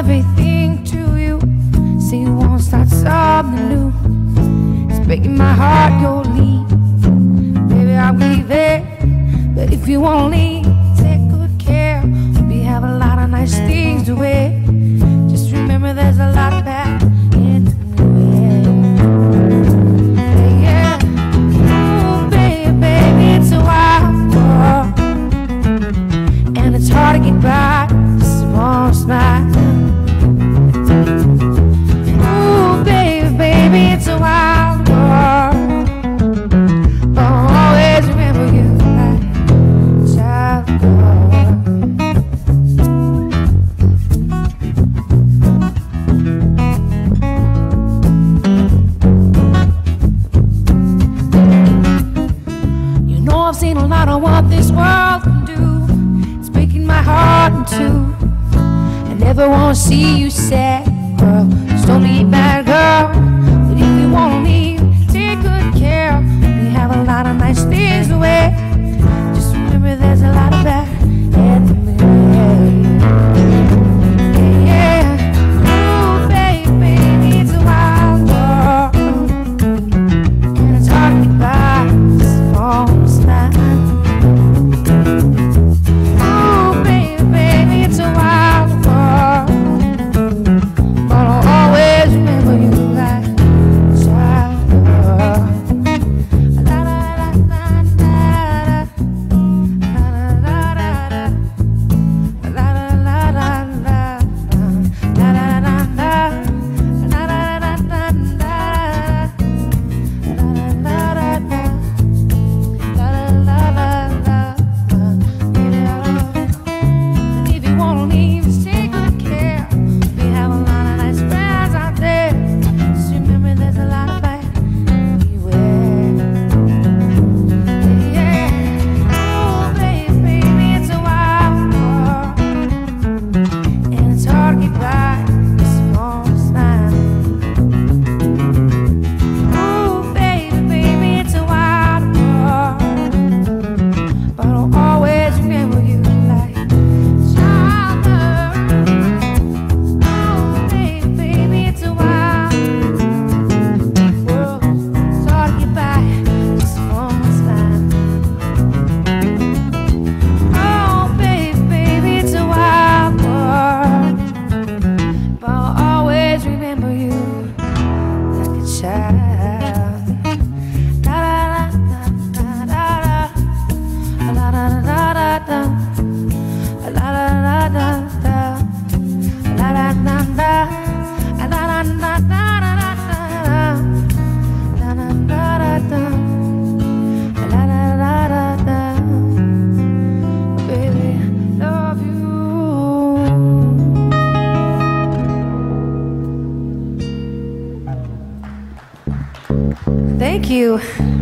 everything to you. So you won't start something new. It's breaking my heart, you'll leave. Baby, I'll leave it. But if you only take good care. We have a lot of nice things to wear. starting to. I never wanna see you sad, girl. Just don't be mad, girl. Thank you.